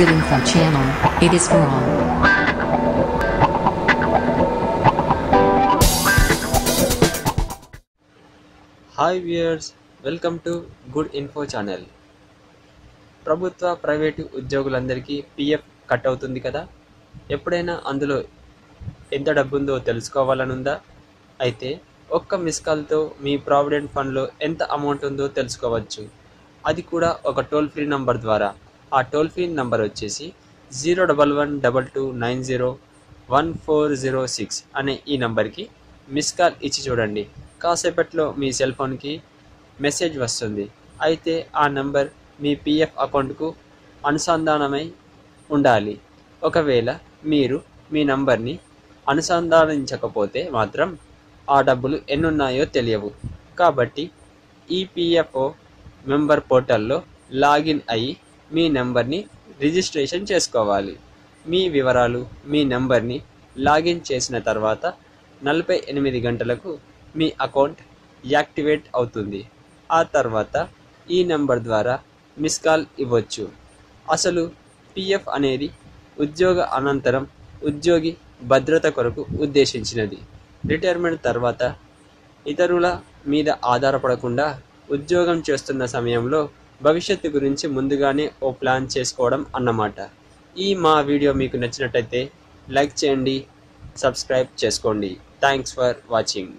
Good Info Channel. It is for all. Hi viewers welcome to good info channel ప్రభుత్వ private ఉద్యోగులందరికీ PF cut అవుతుంది కదా? ఎప్పుడైనా అందులో ఎంత డబ్బు ఉందో తెలుసుకోవాలనుందా? అయితే ఒక్క మిస్ కాల్తో మీ ప్రావిడెంట్ ఫండ్లో ఎంత అమౌంట్ ఉందో తెలుసుకోవచ్చు. అది కూడా ఒక టోల్ ఫ్రీ నంబర్ ద్వారా. ఆ టోల్ ఫ్రీ నంబర్ వచ్చేసి zero double one double two nine zero one four zero six అనే ఈ నంబర్కి మిస్ కాల్ ఇచ్చి చూడండి. కాసేపట్లో మీ సెల్ ఫోన్కి మెసేజ్ వస్తుంది. అయితే ఆ నంబర్ మీ పిఎఫ్ అకౌంట్కు అనుసంధానమై ఉండాలి. ఒకవేళ మీరు మీ నంబర్ని అనుసంధానించకపోతే మాత్రం ఆ డబ్బులు ఎన్నున్నాయో తెలియవు. కాబట్టి ఈపీఎఫ్ఓ మెంబర్ పోర్టల్లో లాగిన్ అయ్యి మీ నెంబర్ని రిజిస్ట్రేషన్ చేసుకోవాలి. మీ వివరాలు మీ నెంబర్ని లాగిన్ చేసిన తర్వాత నలభై ఎనిమిది గంటలకు మీ అకౌంట్ యాక్టివేట్ అవుతుంది. ఆ తర్వాత ఈ నెంబర్ ద్వారా మిస్ కాల్ ఇవ్వచ్చు. అసలు పిఎఫ్ అనేది ఉద్యోగ అనంతరం ఉద్యోగి భద్రత కొరకు ఉద్దేశించినది. రిటైర్మెంట్ తర్వాత ఇతరుల మీద ఆధారపడకుండా ఉద్యోగం చేస్తున్న సమయంలో భవిష్యత్తు గురించి ముందుగానే ఓ ప్లాన్ చేసుకోవడం అన్నమాట. ఈ మా వీడియో మీకు నచ్చినట్టయితే లైక్ చేయండి సబ్స్క్రైబ్ చేసుకోండి. Thanks for watching